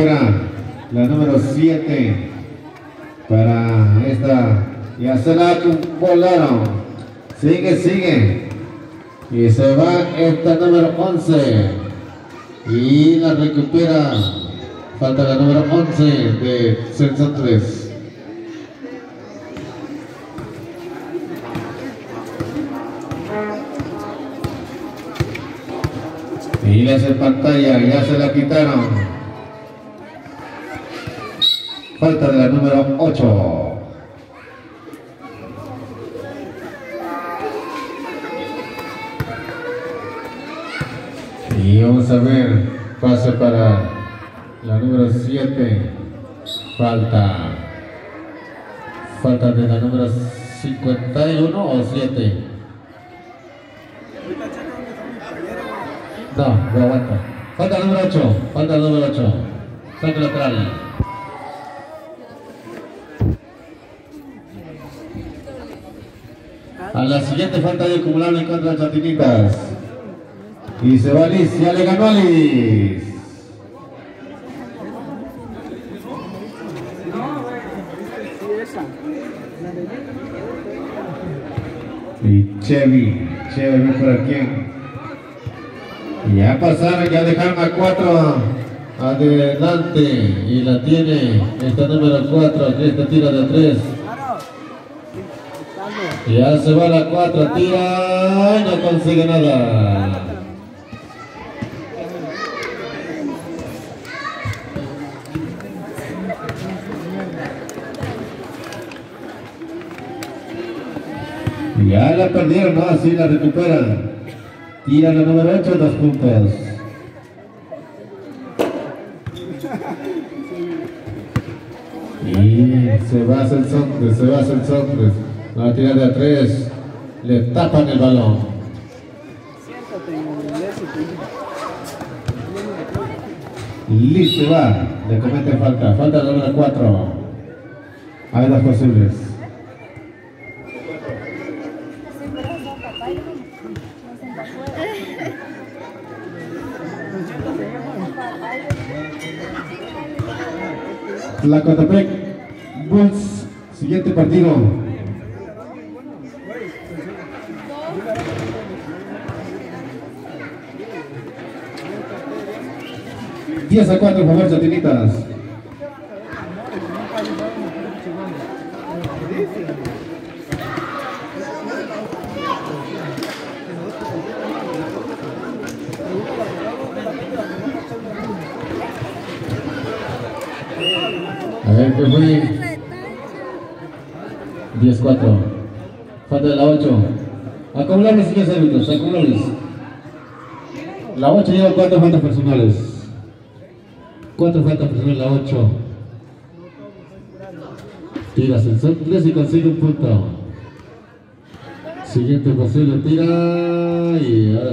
la número 7 para esta ya se la volaron sigue sigue. Y se va esta número 11 y la recupera. Falta la número 11 de Censo 3 y la pantalla ya se la quitaron Falta de la número 8. Y vamos a ver, pase para la número 7. Falta. Falta de la número 51 o 7. No, no aguanta. Falta el número 8. Falta el número 8. Saque lateral. A la siguiente falta de acumulable contra Chatinitas. Y se va Liz, ya le ganó a Liz. Y Chevy, Chevy por aquí. Ya pasaron, ya dejaron a cuatro adelante y la tiene esta número 4, que esta tira de tres. Ya se va la 4, tira y no consigue nada. Ya la perdieron, ¿no? Así la recuperan. Tira la número 8, dos puntos. Y se va a hacer se va a hacer la tira de a tres. Le tapan el balón. Listo, va. Le comete falta. Falta la número 4. Hay dos posibles. La Cotapec Bulls, siguiente partido. 10 a 4, por favor, Chatinitas. A ver, que fue 10-4. Falta de la 8. Acumulables, señores árbitros, acumulables. La 8 lleva 4 faltas personales. Cuatro faltas personales, la 8. Tiras el son 3 y consigue un punto. Siguiente posible, tira y ahora